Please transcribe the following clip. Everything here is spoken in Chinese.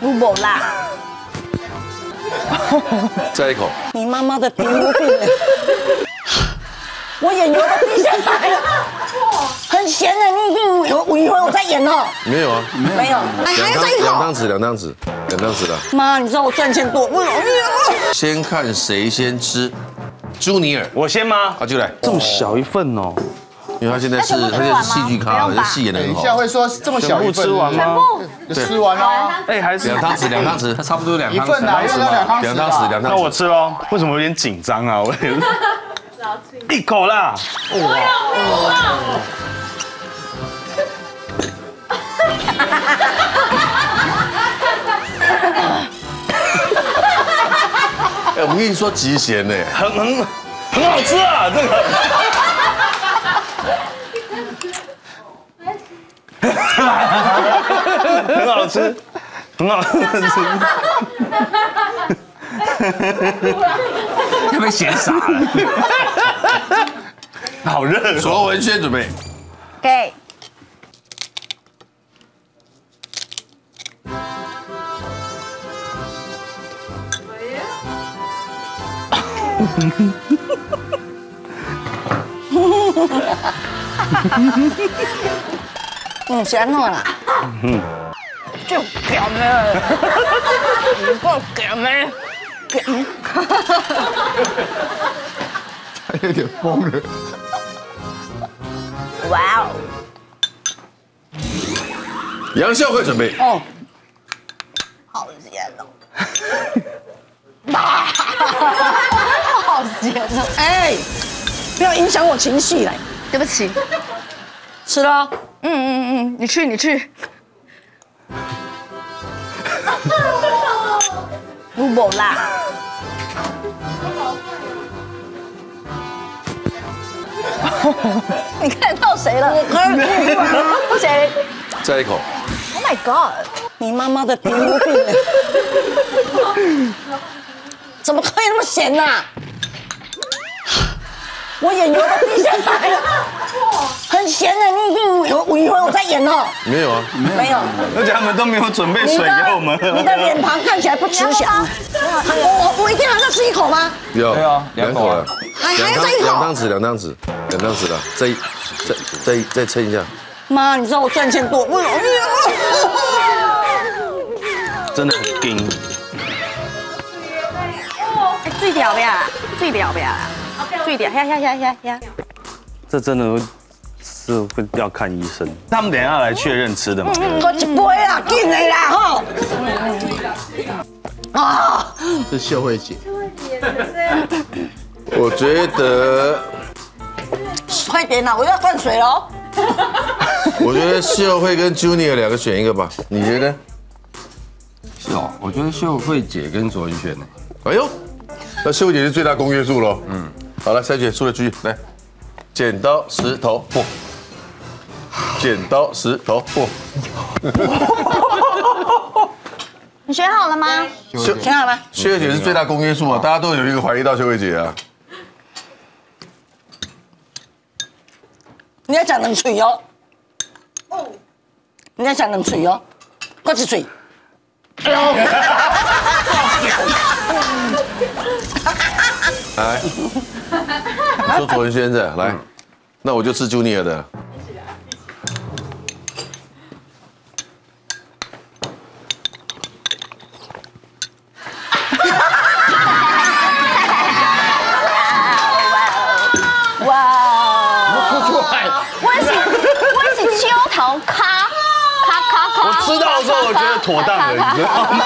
有无啦？再一口。你妈妈的皮肤病了，我眼油都滴下来了，很咸的，你以为我以为我在演哦，没有啊，没有，哎，还要再一口两汤。匙，两汤匙，两汤匙的。妈，你知道我赚钱多不容易啊？先看谁先吃。朱尼尔，我先吗？他就来，这么小一份哦，因为他现在是他现在是戏剧咖，戏演的等很好。一下会说这么小一份吃完吗？就吃完了，哎，还是两汤匙，两汤匙，差不多两汤匙一份啊，两汤匙两汤匙，两汤匙。那我吃喽。为什么有点紧张啊？我也是 一口啦。哎，我跟你说极咸呢，很很很好吃啊，这个。很好吃，很好吃。要被咸傻了。好热哦，卓文萱准备。给。嗯，咸了啦。嗯，就咸了，不够咸了，咸。他有点疯了。哇哦！杨孝会准备。哦，好咸哦！好咸哦！哎，不要影响我情绪来。对不起，吃了，嗯嗯嗯，你去你去，有无啦？你看到谁了？我看谁再一口。？Oh my god！你妈妈的皮肤病了，怎么可以那么咸呐、我眼油都滴下来了，很咸的，你已经以为我以为我在演哦，没有啊，没有。而且他们都没有准备水给我们。你的脸庞看起来不慈祥。我我我一定还要再吃一口吗？有。对啊两口啊了。还还要再一口？两汤匙，两汤匙，两汤匙了，再一再再再称一下。妈，你知道我赚钱多不容易啊！真的很硬。哎，最屌不呀？最屌不呀？最屌，呀呀呀呀呀！这真的会是会要看医生。他们等一下来确认吃的嘛？我一杯啦，紧的啦吼！啊，是秀慧姐，秀慧姐我觉得，快点啦，我要灌水喽！我觉得秀慧跟 Junior 两个选一个吧，你觉得？是哦，我觉得秀慧姐跟卓云选呢，哎呦，那秀慧姐是最大公约数喽。嗯，好了，三姐输了继续来，剪刀石头布，剪刀石头布。你选好了吗？秀选好了吗？秀慧姐是最大公约数啊，大家都有一个怀疑到秀慧姐啊。你要讲冷水哦。你要讲冷水哦，灌一水。来，说卓文萱的来，那我就吃 Junior 的。哇，我是我是秋头卡卡卡卡。我吃到的时候，我觉得妥当了，你知道吗？